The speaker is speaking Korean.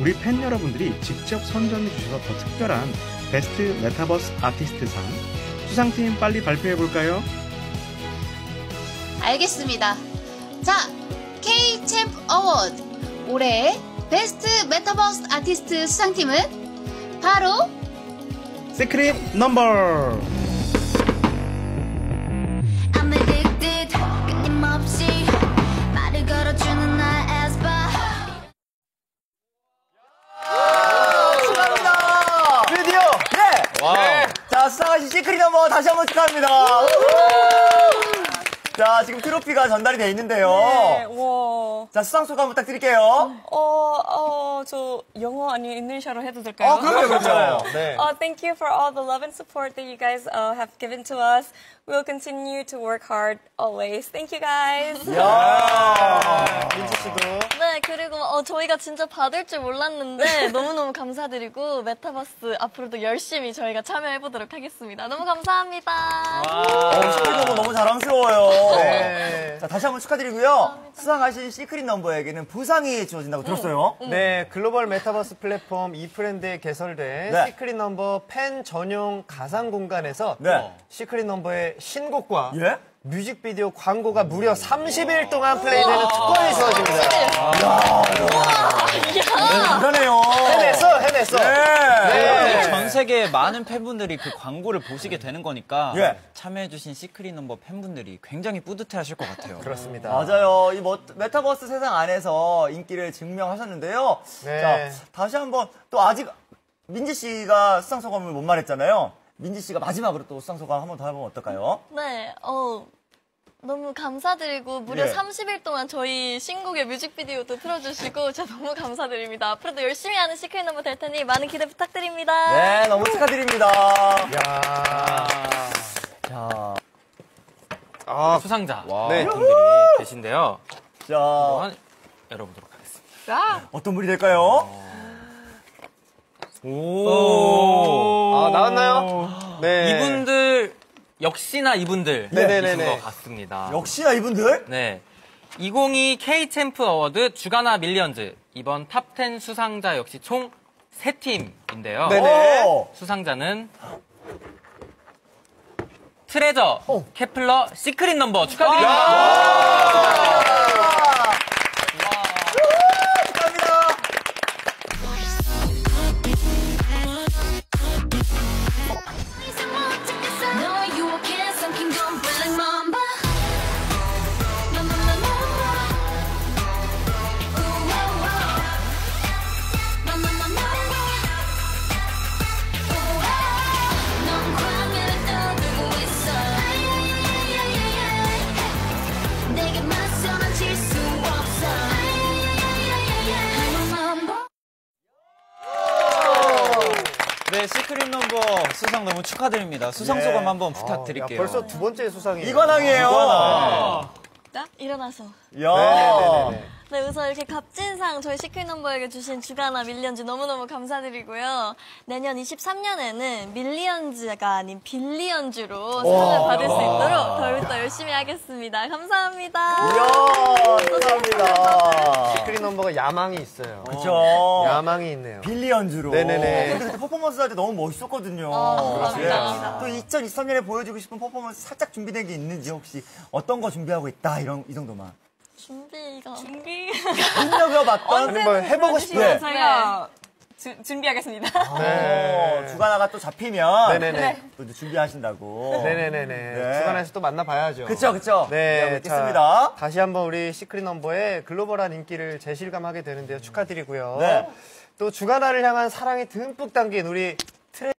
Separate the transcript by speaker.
Speaker 1: 우리 팬 여러분들이 직접 선정해 주셔서 더 특별한 베스트 메타버스 아티스트상 수상팀 빨리 발표해 볼까요?
Speaker 2: 알겠습니다. 자, K-챔프 어워드 올해의 베스트 메타버스 아티스트 수상팀은 바로
Speaker 1: 시크릿 넘버
Speaker 3: I'm addicted
Speaker 4: 하신 시크릿 넘버 다시 한번 축하합니다. 자 지금 트로피가 전달이 돼 있는데요.
Speaker 5: 네, 와.
Speaker 4: 자 수상 소감 부탁드릴게요.
Speaker 5: 어, 어, 저 영어 아니면 인도네시아로 해도 될까요?
Speaker 4: 어 그럼요 그럼요.
Speaker 6: 네.
Speaker 5: Uh, thank you for all the love and support that you guys uh, have given to us. We'll continue to work hard always. Thank you guys.
Speaker 4: 야.
Speaker 7: 저희가 진짜 받을 줄 몰랐는데 너무너무 감사드리고 메타버스 앞으로도 열심히 저희가 참여해보도록 하겠습니다. 너무 감사합니다.
Speaker 4: 어, SECRET NUMBER 너무 자랑스러워요.
Speaker 6: 네.
Speaker 4: 자 다시 한번 축하드리고요. 수상하신 SECRET NUMBER에게는 부상이 주어진다고 들었어요.
Speaker 6: 네, 글로벌 메타버스 플랫폼 ifland에 개설된
Speaker 4: 네.
Speaker 6: SECRET NUMBER 팬 전용 가상 공간에서
Speaker 4: 네.
Speaker 6: SECRET NUMBER의 신곡과
Speaker 4: 예?
Speaker 6: 뮤직비디오 광고가 무려 30일 동안 플레이되는 특권이 주어집니다.
Speaker 4: 대단해요.
Speaker 6: 해냈어, 해냈어.
Speaker 4: 네.
Speaker 8: 전 세계 많은 팬분들이 그 광고를 보시게 되는 거니까
Speaker 4: 예.
Speaker 8: 참여해주신 SECRET NUMBER 팬분들이 굉장히 뿌듯해하실 것 같아요.
Speaker 6: 그렇습니다.
Speaker 4: 맞아요. 이 뭐- 메타버스 세상 안에서 인기를 증명하셨는데요.
Speaker 6: 네.
Speaker 4: 자, 다시 한번 또 아직 민지 씨가 수상 소감을 못 말했잖아요. 민지 씨가 마지막으로 또 수상 소감 한번 더 해보면 어떨까요?
Speaker 7: 네, 어, 너무 감사드리고 무려
Speaker 4: 예.
Speaker 7: 30일 동안 저희 신곡의 뮤직비디오도 틀어주시고 진짜 너무 감사드립니다. 앞으로도 열심히 하는 시크릿 넘버 될 테니 많은 기대 부탁드립니다.
Speaker 4: 네, 너무 축하드립니다.
Speaker 6: 야
Speaker 4: 자,
Speaker 9: 아, 수상자
Speaker 6: 네.
Speaker 9: 분들이 계신데요.
Speaker 4: 자,
Speaker 9: 한번 열어보도록 하겠습니다.
Speaker 4: 어떤 분이 될까요?
Speaker 9: 오,
Speaker 6: 아, 나왔나요? 네.
Speaker 9: 역시나 이분들
Speaker 6: 네네네네.
Speaker 9: 이신 것 같습니다.
Speaker 4: 역시나 이분들?
Speaker 9: 네. 2022 K-CHAMP AWARDS 주간아 Millions 이번 top10 수상자 역시 총 3팀인데요.
Speaker 6: 네네.
Speaker 4: 오!
Speaker 9: 수상자는 트레저, 케플러, 시크릿 넘버 축하드립니다.
Speaker 8: 네, SECRET NUMBER 수상 너무 축하드립니다. 수상
Speaker 4: 네.
Speaker 8: 소감 한번
Speaker 6: 야,
Speaker 8: 부탁드릴게요.
Speaker 6: 벌써 두 번째 수상이에요.
Speaker 4: 이관왕이에요.
Speaker 7: 자, 일어나서.
Speaker 4: 야.
Speaker 6: 네네네네.
Speaker 7: 네, 우선 이렇게 값진상 저희 SECRET NUMBER에게 주신 주간아 Millions 너무너무 감사드리고요. 내년 23년에는 millions가 아닌 billions로 상을 받을 수 있도록 더욱더 열심히 하겠습니다. 감사합니다.
Speaker 4: 이야, 감사합니다.
Speaker 6: SECRET NUMBER가 야망이 있어요.
Speaker 4: 그쵸.
Speaker 6: 야망이 있네요.
Speaker 4: billions로.
Speaker 6: 네네네.
Speaker 4: 그때 퍼포먼스 할 때 너무 멋있었거든요.
Speaker 7: 아, 감사합니다.
Speaker 4: 예. 또 2023년에 보여주고 싶은 퍼포먼스 살짝 준비된 게 있는지 혹시 어떤 거 준비하고 있다 이런 이 정도만.
Speaker 7: 준비가.
Speaker 5: 준비.
Speaker 4: 눈여겨봤던
Speaker 6: 아니, 뭐 해보고 싶은.
Speaker 4: 네.
Speaker 5: 저희가 주- 준비하겠습니다.
Speaker 4: 어, 주가나가 또 잡히면
Speaker 6: 네네네.
Speaker 4: 또 이제 준비하신다고.
Speaker 6: 네네네네.
Speaker 4: 네.
Speaker 6: 주간에서 또 만나봐야죠.
Speaker 4: 그쵸 그쵸.
Speaker 6: 네, 자,
Speaker 4: 있겠습니다.
Speaker 6: 다시 한번 우리 시크릿 넘버의 글로벌한 인기를 재실감하게 되는데요. 축하드리고요.
Speaker 4: 네.
Speaker 6: 또 주간화를 향한 사랑이 듬뿍 담긴 우리